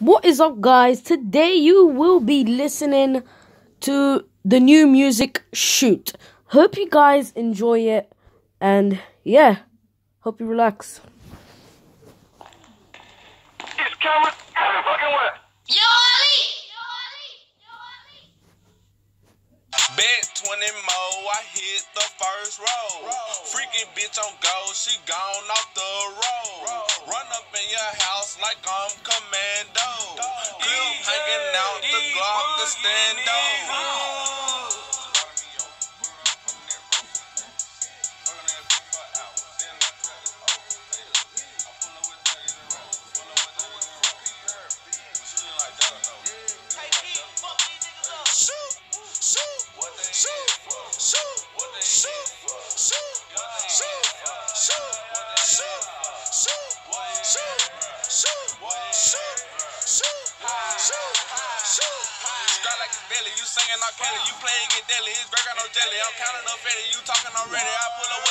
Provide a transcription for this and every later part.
What is up, guys? Today you will be listening to the new music shoot. Hope you guys enjoy it, and yeah, hope you relax. It's camera every fucking way. Yo, Ali! Bet 20 mo, I hit the first roll. Freaky bitch on go, she gone off the road. Run up in your house like I'm commando. Out the Glock, the stando. Shoot, shoot, shoot, shoot, shoot, shoot, shoot, shoot, shoot, shoot, shoot, shoot. You singing on Kelly, you playing deadly, no jelly, I'm counting up you talking already, I pull up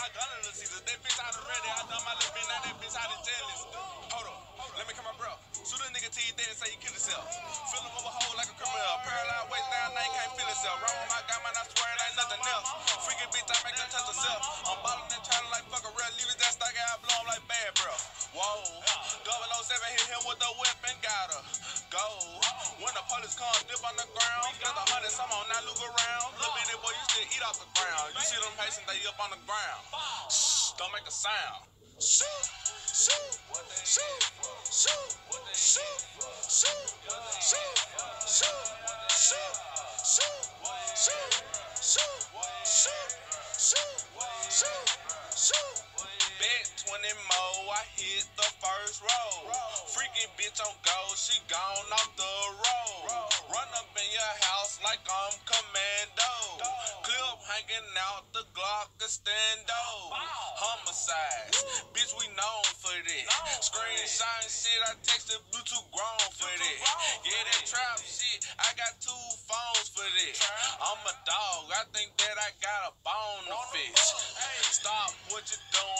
my gun in the bitch out ready, I done my little that bitch out. Hold up, let me come my bro. Shoot a nigga till he dead and say he killed himself. Fill him over Police come, dip on the ground. Get the hundred, some on that look around. Little bitty boy, you still eat off the ground. You see them patients, they up on the ground. Shh, don't make a sound. Shoot, shoot, shoot, shoot, shoot, shoot, shoot, shoot, shoot, shoot, shoot, shoot, shoot, shoot. shoot, shoot. Bet 20 mo, I hit the first roll. Freaky bitch on go, she gone off the road. Your house like I'm commando. Clip hanging out the Glock, a stando. Homicide, bitch, we known for this. Screenshot shit, I texted Bluetooth grown for this. Yeah, that trap shit, I got two phones for this. I'm a dog, I think that I got a bone to fish. Stop what you doing.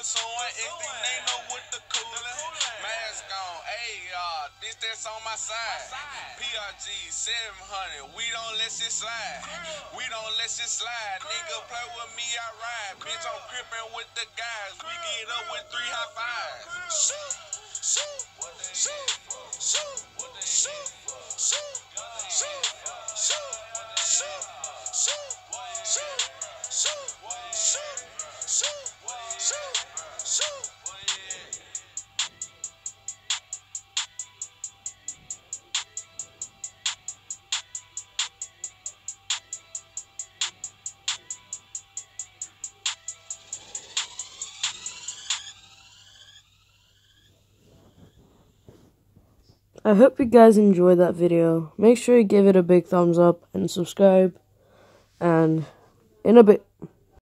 What she pursuing. Anything they know with the cooling. Mask on, hey, uh, this that's on my side. PRG 700, we don't let shit slide. We don't let shit slide. Nigga play with me, I ride. Bitch, I'm crippin' with the guys. We get up with three high fives. I hope you guys enjoyed that video. Make sure you give it a big thumbs up and subscribe. And in a bit.